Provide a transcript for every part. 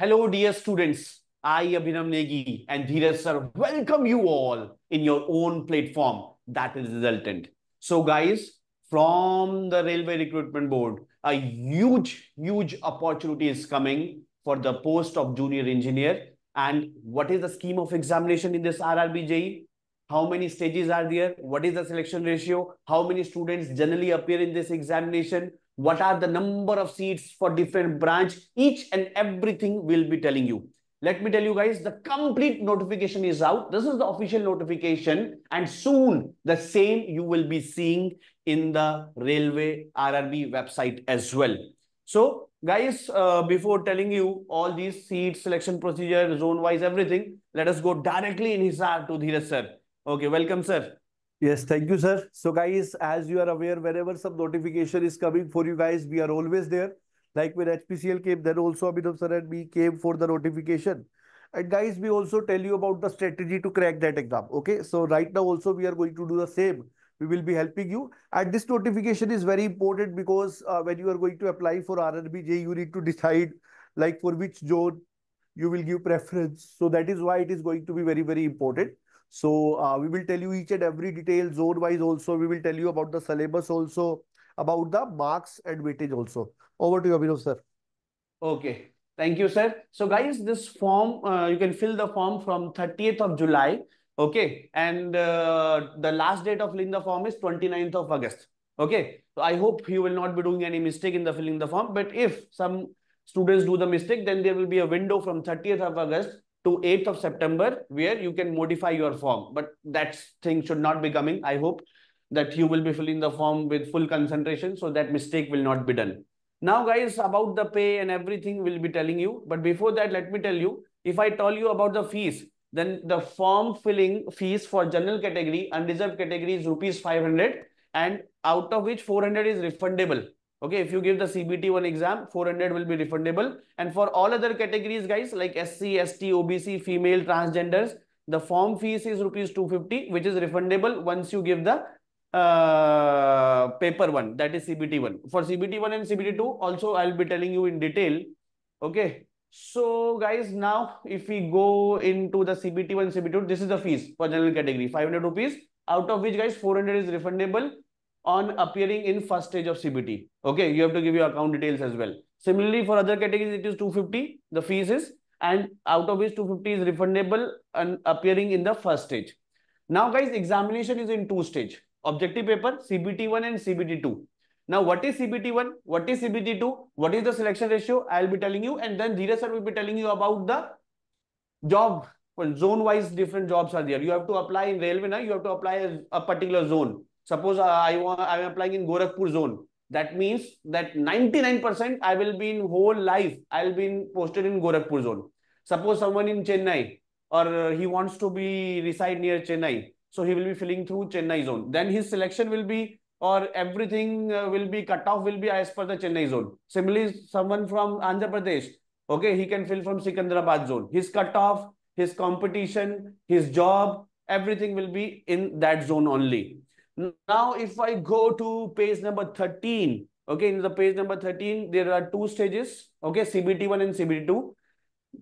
Hello, dear students. I, Abhinav Negi and Dheeraj sir, welcome you all in your own platform that is resultant. So guys, from the Railway Recruitment Board, a huge, huge opportunity is coming for the post of junior engineer. And what is the scheme of examination in this RRB JE? How many stages are there? What is the selection ratio? How many students generally appear in this examination? What are the number of seats for different branch? Each and everything will be telling you. Let me tell you guys the complete notification is out. This is the official notification and soon the same you will be seeing in the railway rrb website as well. So guys uh, before telling you all these seat selection procedure zone wise everything let us go directly in his to Dheeraj sir. Okay welcome sir Yes, thank you, sir. So guys, as you are aware, whenever some notification is coming for you guys, we are always there. Like when HPCL came, then also Abhinav sir and me came for the notification. And guys, we also tell you about the strategy to crack that exam. Okay, so right now also we are going to do the same. We will be helping you. And this notification is very important because uh, when you are going to apply for RRB JE, you need to decide like for which zone you will give preference. So that is why it is going to be very, very important. So uh, we will tell you each and every detail zone wise also. We will tell you about the syllabus also, about the marks and weightage also. Over to you, Abhinav, sir. Okay. Thank you, sir. So guys, this form, uh, you can fill the form from 30th of July. Okay. And uh, the last date of filling the form is 29th of August. Okay. So I hope you will not be doing any mistake in the filling the form. But if some students do the mistake, then there will be a window from 30th of August to 8th of September where you can modify your form. But that thing should not be coming. I hope that you will be filling the form with full concentration so that mistake will not be done. Now guys, about the pay and everything we'll be telling you. But before that, let me tell you, if I tell you about the fees, then the form filling fees for general category, unreserved category is rupees 500 and out of which 400 is refundable. Okay, if you give the CBT1 exam, 400 will be refundable. And for all other categories, guys, like SC, ST, OBC, female, transgenders, the form fees is rupees 250, which is refundable once you give the uh, paper one, that is CBT1. For CBT1 and CBT2, also I'll be telling you in detail. Okay. So guys, now if we go into the CBT1, CBT2, this is the fees for general category, 500 rupees, out of which guys 400 is refundable on appearing in first stage of CBT. Okay, you have to give your account details as well. Similarly, for other categories, it is 250, the fees is, and out of which 250 is refundable and appearing in the first stage. Now, guys, examination is in two stage. Objective paper, CBT1 and CBT2. Now, what is CBT1? What is CBT2? What is the selection ratio? I'll be telling you. And then Dheeraj sir will be telling you about the job. Well, zone-wise different jobs are there. You have to apply in railway now. You have to apply a particular zone. Suppose I want I am applying in Gorakhpur zone. That means that 99% I will be in whole life. I will be in, posted in Gorakhpur zone. Suppose someone in Chennai or he wants to be reside near Chennai. So he will be filling through Chennai zone. Then his selection will be or everything uh, will be cut off will be as per the Chennai zone. Similarly, someone from Andhra Pradesh, okay, he can fill from Secunderabad zone. His cut off, his competition, his job, everything will be in that zone only. Now, if I go to page number 13, okay, in the page number 13, there are two stages, okay, CBT1 and CBT2.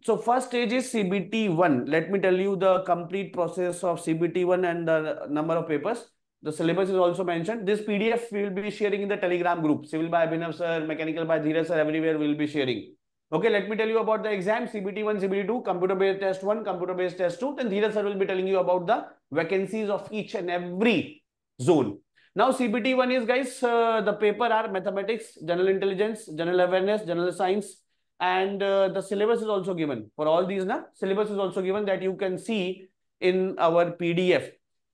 So first stage is CBT1. Let me tell you the complete process of CBT1 and the number of papers. The syllabus is also mentioned. This PDF we will be sharing in the Telegram group. Civil by Abhinav sir, Mechanical by Dheeraj sir, everywhere we will be sharing. Okay, let me tell you about the exam, CBT1, CBT2, computer-based test 1, computer-based test 2. Then Dheeraj sir will be telling you about the vacancies of each and every zone. Now CBT1 is guys, uh, the paper are mathematics, general intelligence, general awareness, general science and uh, the syllabus is also given. For all these, na, syllabus is also given that you can see in our PDF.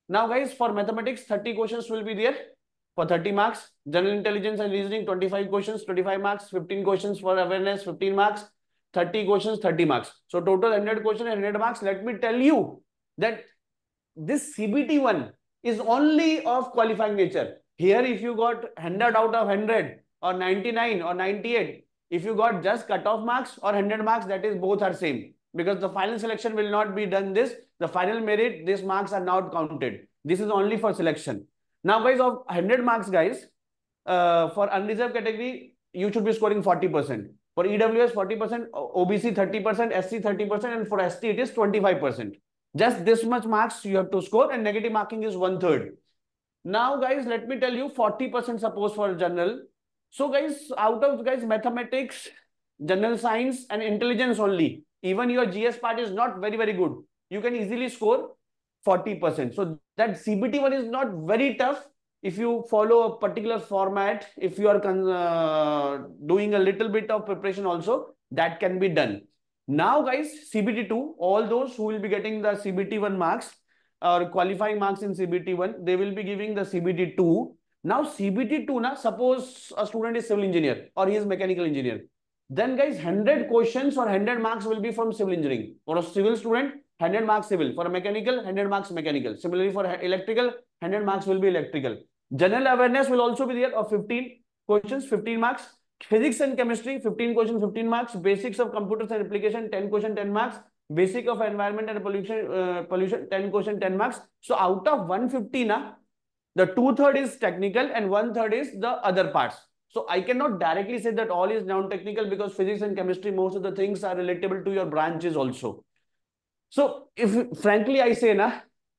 Now guys, for mathematics, 30 questions will be there for 30 marks. General intelligence and reasoning, 25 questions, 25 marks, 15 questions for awareness, 15 marks, 30 questions, 30 marks. So total 100 questions, 100 marks. Let me tell you that this CBT1 is only of qualifying nature. Here, if you got 100 out of 100 or 99 or 98, if you got just cutoff marks or 100 marks, that is both are same. Because the final selection will not be done this. The final merit, these marks are not counted. This is only for selection. Now, guys, of 100 marks, guys, uh, for unreserved category, you should be scoring 40%. For EWS, 40%, OBC 30%, SC 30%, and for ST it is 25%. Just this much marks you have to score and negative marking is one third. Now guys, let me tell you 40% suppose for general. So guys, out of guys mathematics, general science and intelligence only, even your GS part is not very, very good. You can easily score 40%. So that CBT one is not very tough if you follow a particular format, if you are uh, doing a little bit of preparation also, that can be done. Now guys, CBT2, all those who will be getting the CBT1 marks or qualifying marks in CBT1, they will be giving the CBT2. Now CBT2, na, suppose a student is civil engineer or he is mechanical engineer. Then guys, 100 questions or 100 marks will be from civil engineering. For a civil student, 100 marks civil. For a mechanical, 100 marks mechanical. Similarly, for electrical, 100 marks will be electrical. General awareness will also be there of 15 questions, 15 marks. Physics and chemistry 15 question 15 marks basics of computers and application 10 question 10 marks basic of environment and pollution pollution 10 question 10 marks so out of 150 ना the two third is technical and one third is the other parts so I can not directly say that all is non technical because physics and chemistry most of the things are relatable to your branches also so if frankly I say ना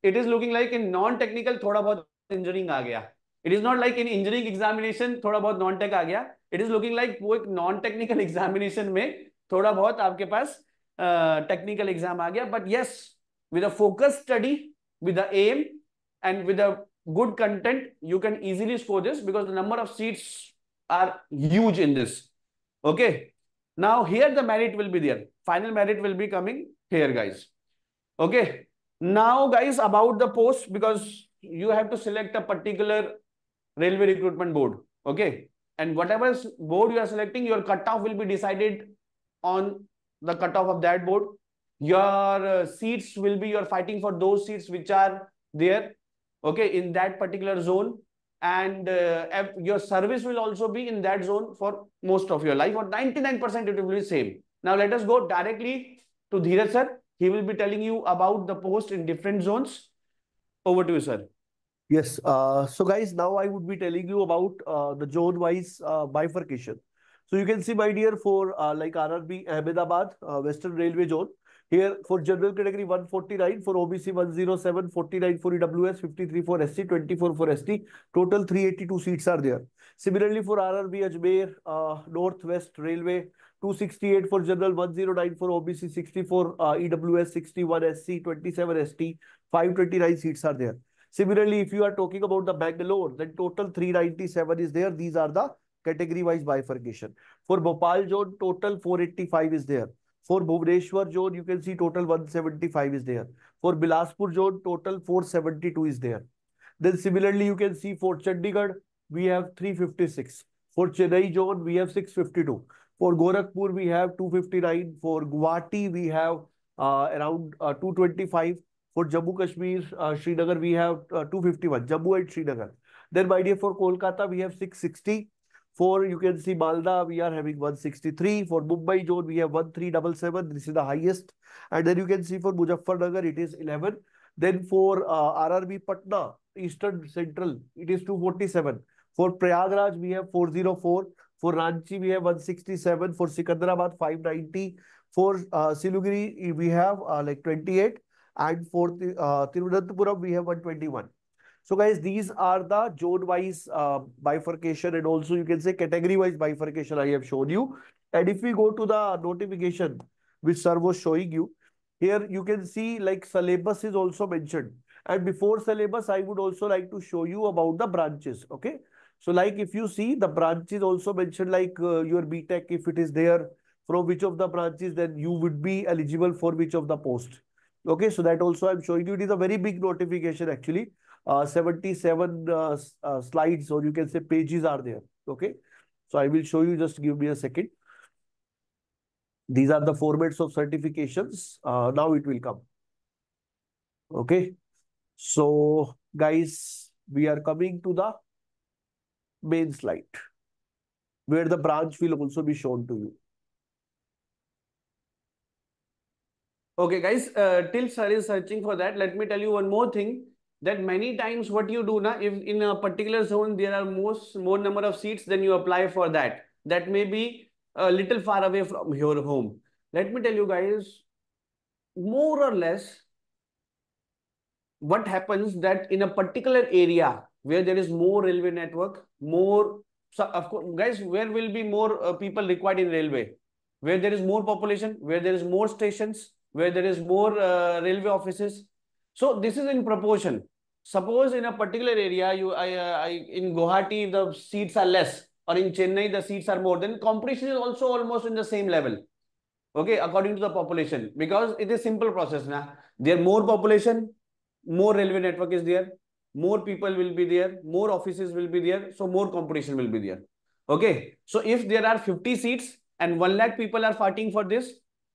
it is looking like in non technical थोड़ा बहुत engineering आ गया it is not like in engineering examination थोड़ा बहुत non tech आ गया it is looking like वो एक नॉन टेक्निकल एग्जामिनेशन में थोड़ा बहुत आपके पास टेक्निकल uh, एग्ज़ाम आ गया। बट ये with study with them and with good content you can easily score this because the number of seats are huge in this okay now here the merit will be there final merit will be coming here guys okay now guys about the post because you have to select a particular railway recruitment board okay? And whatever board you are selecting, your cutoff will be decided on the cutoff of that board. Your uh, seats will be, you're fighting for those seats which are there. Okay. In that particular zone. And uh, your service will also be in that zone for most of your life or 99% it will be same. Now let us go directly to Dheeraj sir. He will be telling you about the post in different zones. Over to you, sir. Yes. Uh, so, guys, now I would be telling you about uh, the zone-wise uh, bifurcation. So, you can see, my dear, for like RRB Ahmedabad, Western Railway Zone, here for general category 149, for OBC 107, 49 for EWS, 53 for SC, 24 for ST. Total 382 seats are there. Similarly, for RRB Ajmer, uh, Northwest Railway, 268 for general, 109 for OBC, 64 uh, EWS, 61 SC, 27 ST, 529 seats are there. Similarly, if you are talking about the Bangalore, then total 397 is there. These are the category-wise bifurcation. For Bhopal zone, total 485 is there. For Bhubaneswar zone, you can see total 175 is there. For Bilaspur zone, total 472 is there. Then similarly, you can see for Chandigarh, we have 356. For Chennai zone, we have 652. For Gorakhpur, we have 259. For Guwahati, we have uh, around uh, 225. For Jammu Kashmir Srinagar we have 251 Jammu and Srinagar. Then my dear for Kolkata we have 660 for you can see Malda we are having 163 for Mumbai zone we have 1377 this is the highest and then you can see for Muzaffarnagar it is 11 then for RRB Patna eastern central it is 247 for Prayagraj we have 404 for Ranchi we have 167 for Secunderabad 590 for Siliguri we have like 28 And for uh, we have 121. So guys, these are the zone-wise uh, bifurcation and also you can say category-wise bifurcation I have shown you. And if we go to the notification, which sir was showing you, here you can see like syllabus is also mentioned. And before syllabus, I would also like to show you about the branches. Okay. So like if you see the branches also mentioned like uh, your BTech, if it is there from which of the branches, then you would be eligible for which of the post. Okay, so that also I'm showing you. It is a very big notification actually. Uh, 77 uh, uh, slides or you can say pages are there. Okay, so I will show you. Just give me a second. These are the formats of certifications. Uh, now it will come. Okay, so guys, we are coming to the main slide where the branch will also be shown to you. Okay, guys, uh, till sir is searching for that, let me tell you one more thing that many times what you do now, if in a particular zone there are most more number of seats, then you apply for that. That may be a little far away from your home. Let me tell you guys, more or less, what happens that in a particular area where there is more railway network, more, so of course, guys, where will be more uh, people required in railway? Where there is more population, where there is more stations, where there is more uh, railway offices. So this is in proportion. Suppose in a particular area, you I, uh, I in Guwahati the seats are less, or in Chennai the seats are more. Then competition is also almost in the same level. Okay, according to the population, because it is simple process now. There more population, more railway network is there, more people will be there, more offices will be there, so more competition will be there. Okay, so if there are 50 seats and 1 lakh people are fighting for this,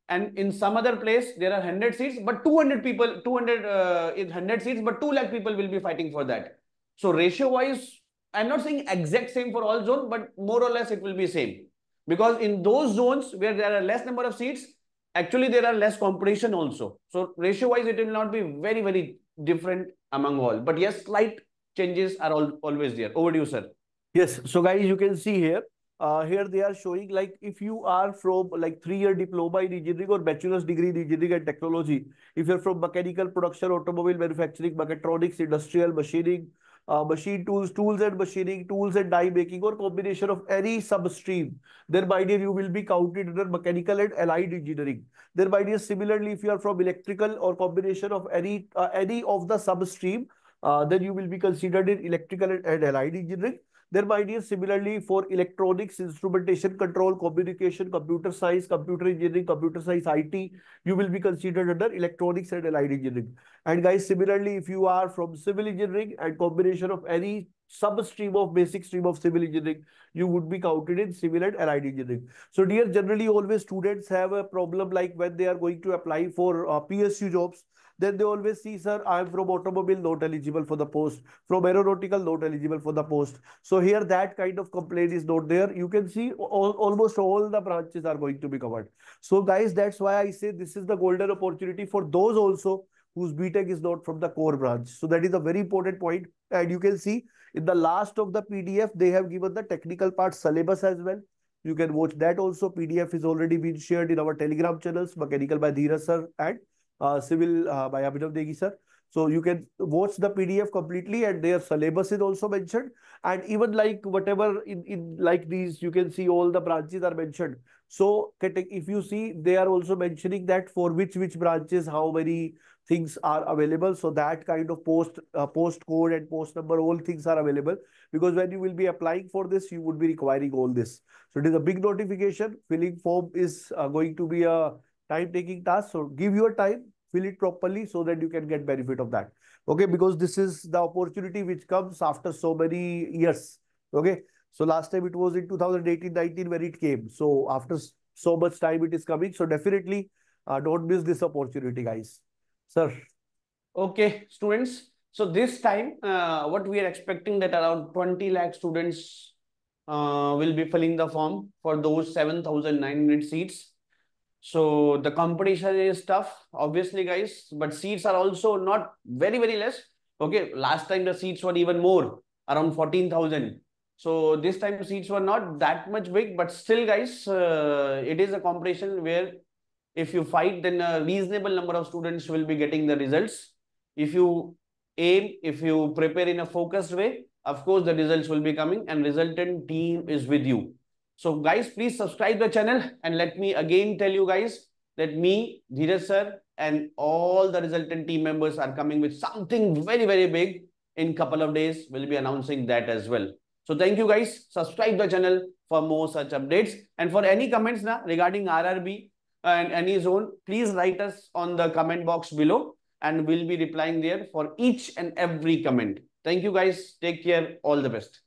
and in some other place there are 100 seats but 200 people 200 uh, 100 seats but 2 lakh people will be fighting for that. So ratio wise i'm not saying exact same for all zones but more or less it will be same. Because in those zones where there are less number of seats actually there are less competition also. So ratio wise it will not be very very different among all. But yes slight changes are all, always there. Over to you sir. Yes. So guys you can see here uh, here they are showing like if you are from like three-year diploma in engineering or bachelor's degree in engineering and technology, if you're from mechanical production, automobile manufacturing, mechatronics, industrial machining, uh, machine tools, tools and machining, tools and die making, or combination of any sub-stream, then my dear, you will be counted under mechanical and allied engineering. Then my dear, similarly, if you are from electrical or combination of any uh, any of the sub-stream, uh, then you will be considered in electrical and, and allied engineering. There might be similarly for electronics, instrumentation control, communication, computer science, computer engineering, computer science, IT, you will be considered under electronics and allied engineering. And guys, similarly, if you are from civil engineering and combination of any sub-stream of basic stream of civil engineering, you would be counted in civil and allied engineering. So dear, generally always students have a problem like when they are going to apply for uh, PSU jobs, then they always see, sir, I am from automobile, not eligible for the post. From aeronautical, not eligible for the post. So here that kind of complaint is not there. You can see all, almost all the branches are going to be covered. So guys, that's why I say this is the golden opportunity for those also whose BTech is not from the core branch. So that is a very important point. And you can see in the last of the PDF, they have given the technical part syllabus as well. You can watch that also. PDF is already been shared in our Telegram channels, Mechanical by Dheeraj sir and uh, civil uh, by Abhinav Negi sir. So you can watch the PDF completely and their syllabus is also mentioned. And even like whatever in, in like these, you can see all the branches are mentioned. So if you see, they are also mentioning that for which which branches, how many things are available. So that kind of post uh, post code and post number, all things are available. Because when you will be applying for this, you would be requiring all this. So it is a big notification. Filling form is uh, going to be a time taking task. So give your time, fill it properly so that you can get benefit of that. Okay, because this is the opportunity which comes after so many years. Okay, so last time it was in 2018-19 when it came. So after so much time it is coming. So definitely uh, don't miss this opportunity, guys. Sir. Okay, students. So this time, uh, what we are expecting that around 20 lakh students uh, will be filling the form for those 7,900 seats. So the competition is tough, obviously, guys. But seats are also not very, very less. Okay, last time the seats were even more, around 14,000. So this time seats were not that much big, but still, guys, uh, it is a competition where if you fight, then a reasonable number of students will be getting the results. If you aim, if you prepare in a focused way, of course, the results will be coming and resultant team is with you. So guys, please subscribe the channel and let me again tell you guys that me, Dheeraj sir and all the resultant team members are coming with something very, very big in couple of days. We'll be announcing that as well. So thank you guys. Subscribe the channel for more such updates. And for any comments now regarding RRB and any zone, please write us on the comment box below and we'll be replying there for each and every comment. Thank you guys. Take care. All the best.